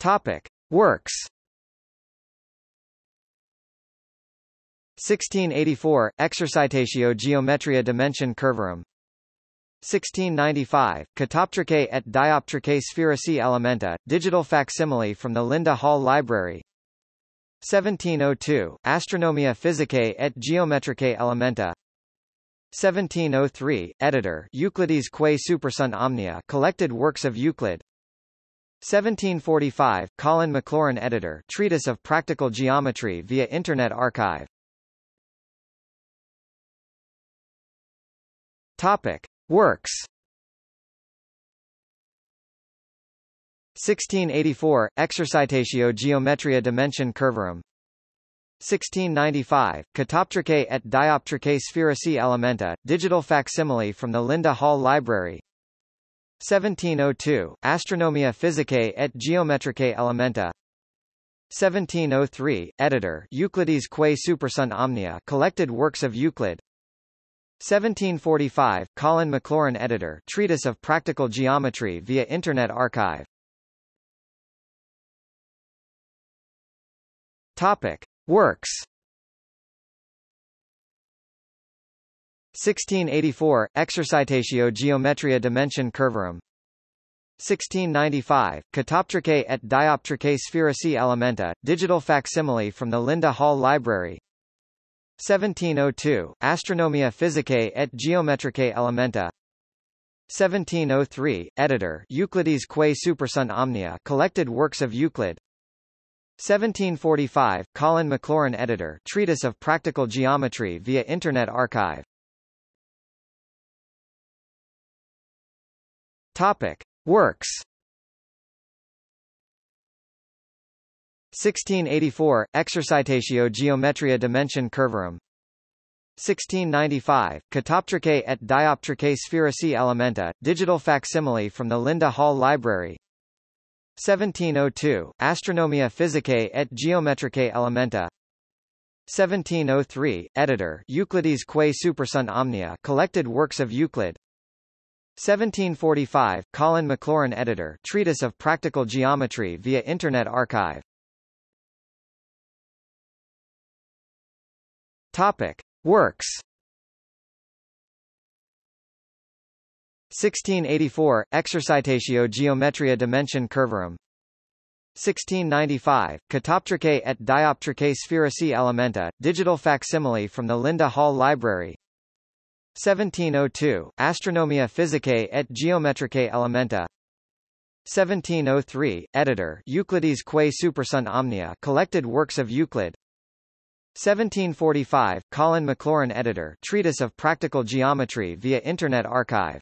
Topic. Works. 1684, Exercitatio Geometria Dimension Curvarum. 1695, Catoptricae et Dioptricae Spherici Elementa, digital facsimile from the Linda Hall Library. 1702, Astronomia Physicae et Geometricae Elementa. 1703, editor Euclidis Quae Supersunt Omnia collected works of Euclid 1745, Colin Maclaurin editor Treatise of Practical Geometry via Internet Archive. Topic. Works. 1684, Exercitatio Geometria Dimension Curvarum. 1695, Catoptricae et Dioptricae Spherici Elementa, digital facsimile from the Linda Hall Library 1702, Astronomia Physicae et Geometricae Elementa. 1703, editor Euclidis Quae Supersunt Omnia collected works of Euclid. 1745, Colin Maclaurin editor Treatise of Practical Geometry via Internet Archive. Topic. Works 1684, Exercitatio Geometria Dimension Curvarum. 1695, Catoptricae et Dioptricae Spherici Elementa, digital facsimile from the Linda Hall Library. 1702, Astronomia Physicae et Geometricae Elementa. 1703, editor Euclidis Quae Supersunt Omnia collected works of Euclid. 1745, Colin Maclaurin editor Treatise of Practical Geometry via Internet Archive Topic. Works. 1684, Exercitatio Geometria Dimension Curvarum. 1695, Catoptricae et Dioptricae Spherici Elementa, digital facsimile from the Linda Hall Library. 1702, Astronomia Physicae et Geometricae Elementa. 1703, editor Euclidis Quae Supersunt Omnia collected works of Euclid 1745, Colin Maclaurin editor Treatise of Practical Geometry via Internet Archive. Topic. Works. 1684, Exercitatio Geometria Dimension Curvarum. 1695, Catoptricae et Dioptricae Spherici Elementa, digital facsimile from the Linda Hall Library 1702, Astronomia Physicae et Geometricae Elementa. 1703, editor Euclidis Quae Supersunt Omnia collected works of Euclid. 1745, Colin Maclaurin editor Treatise of Practical Geometry via Internet Archive